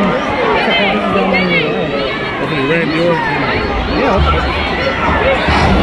there could be like some surprises down the way. I think Randy Orton. Yeah.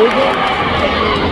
Beleza?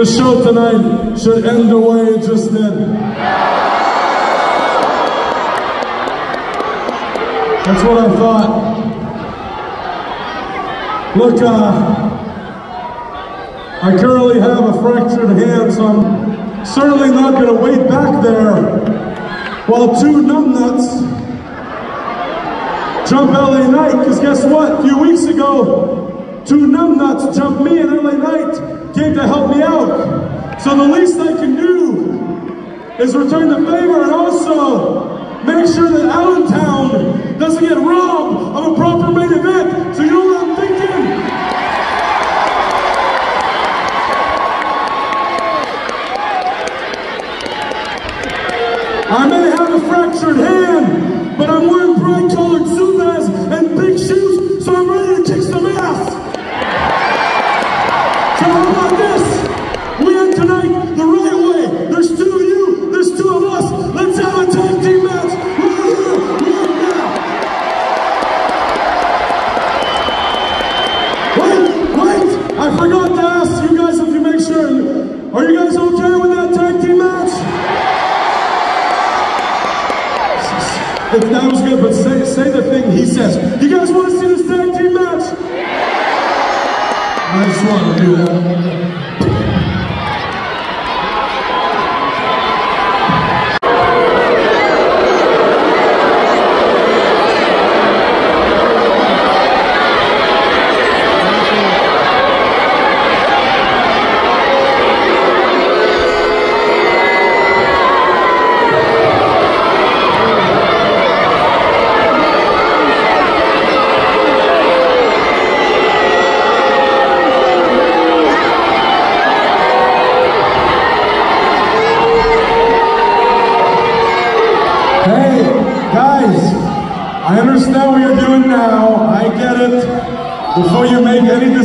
The show tonight should end the way it just did. That's what I thought. Look, uh, I currently have a fractured hand, so I'm certainly not going to wait back there while two numbnuts jump LA Knight, because guess what? A few weeks ago, two numbnuts jumped me in LA Knight Came to help me out. So the least I can do is return the favor and also make sure that Allentown doesn't get robbed.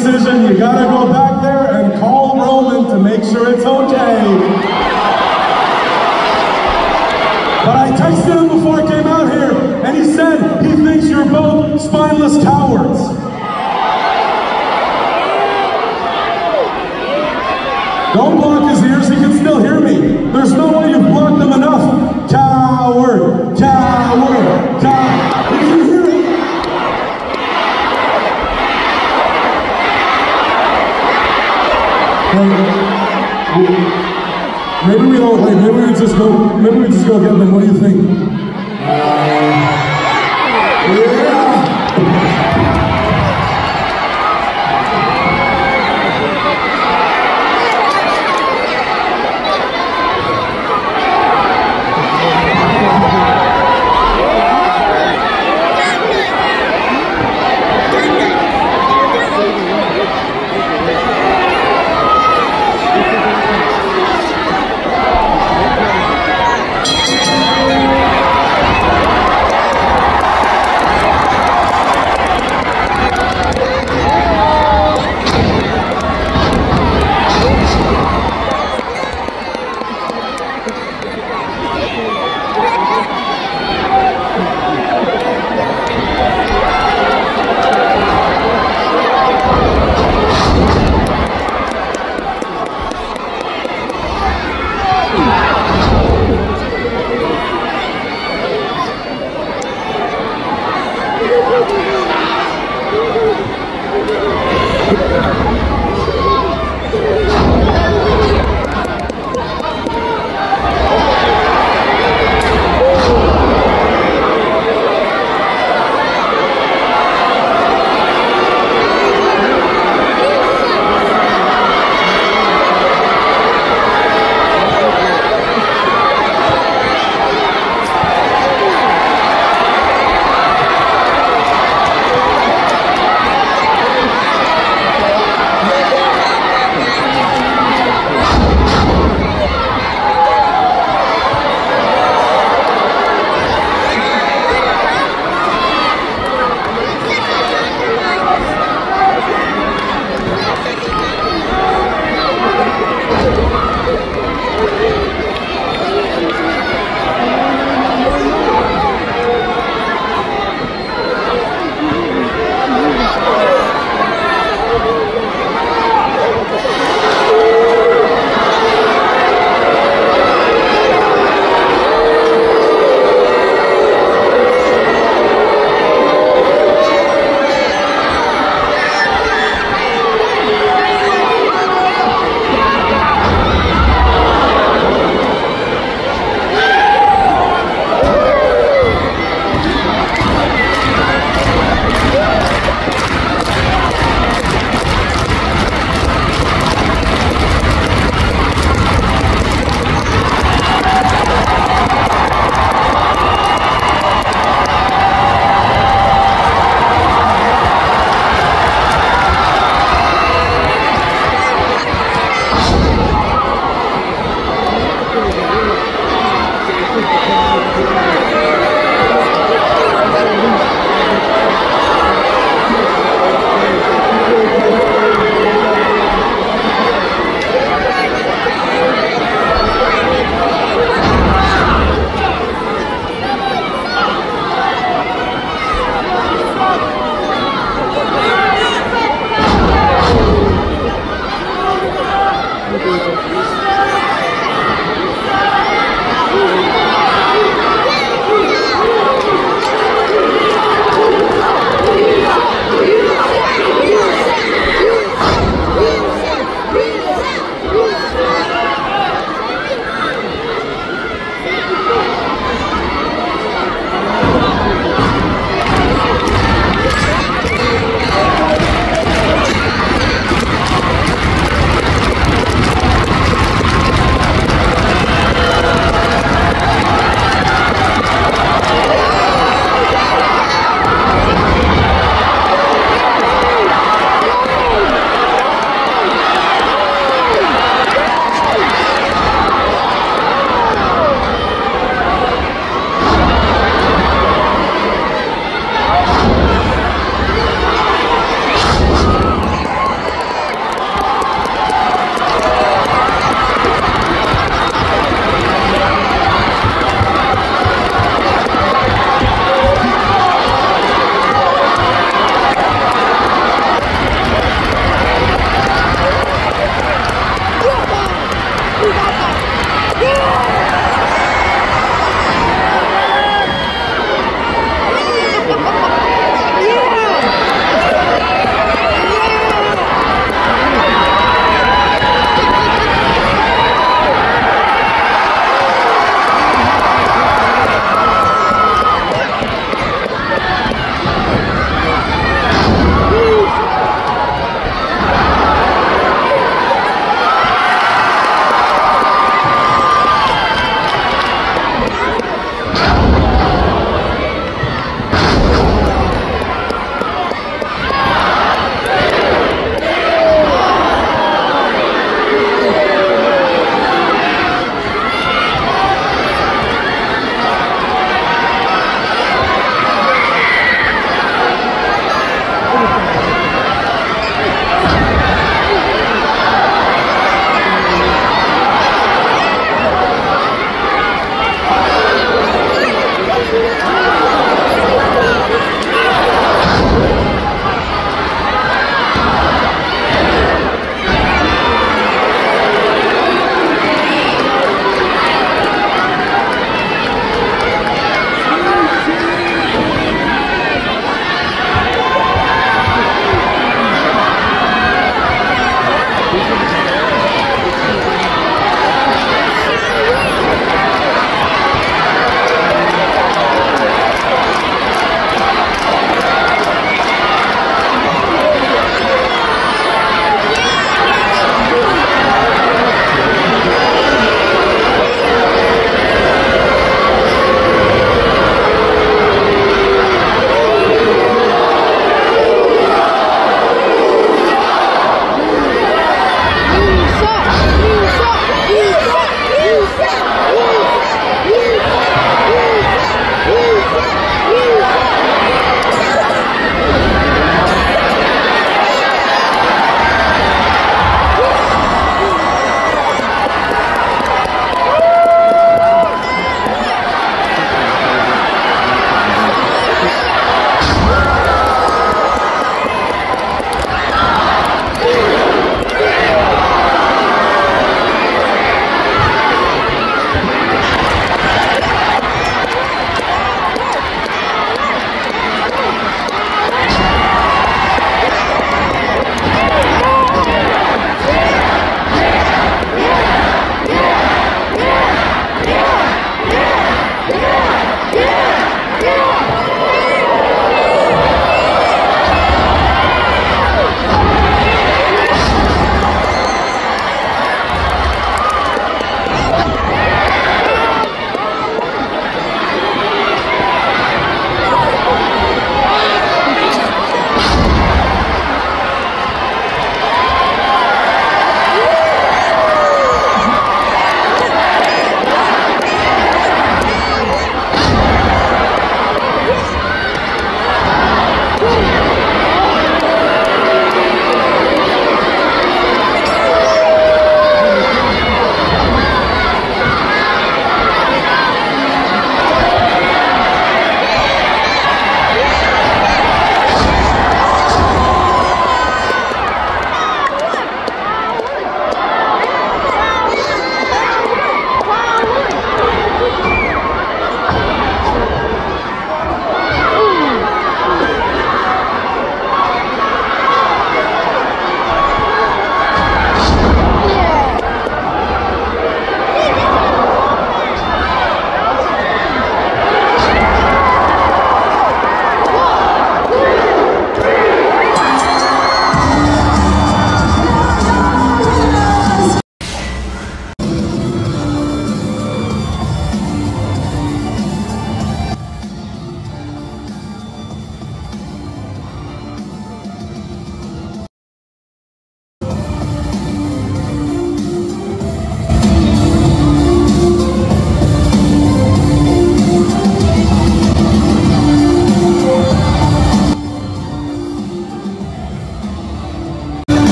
decision. You gotta как это мы, если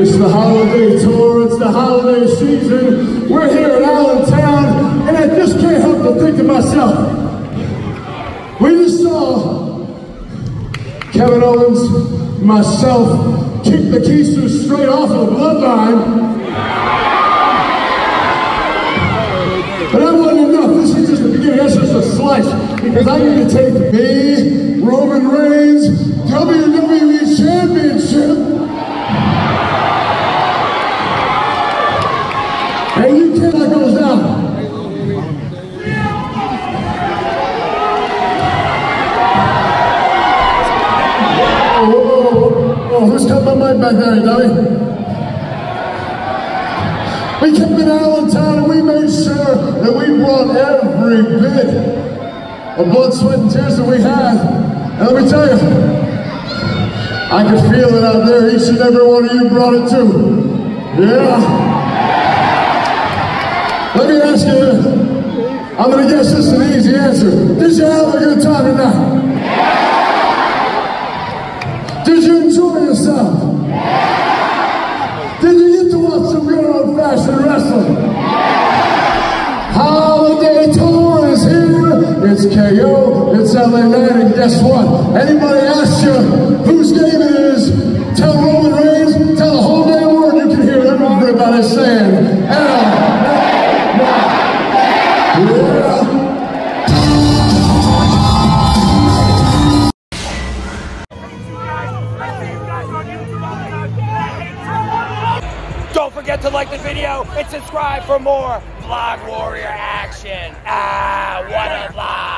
It's the holiday tour, it's the holiday season. We're here in Allentown, and I just can't help but think to myself, we just saw Kevin Owens, myself, kick the Keysters straight off of bloodline. But that wasn't enough. This is just the beginning. That's just a slice. Because I need to take me, Roman Reigns, Coming on my stand back there, dummy. We came in Allentown and we made sure that we brought every bit of blood, sweat, and tears that we had. And let me tell you, I could feel it out there. Each and every one of you brought it too. Yeah. Let me ask you, I'm gonna guess this is an easy answer. Did you have a good time tonight? Did you enjoy yourself? Did you get to watch some good old fashioned wrestling? Holiday Tour is here. It's KO. It's LA Knight. And guess what? Anybody asks you whose game it is, tell Roman Reigns, tell the whole damn world. You can hear everybody saying, subscribe for more Vlog Warrior action. Ah, what a vlog!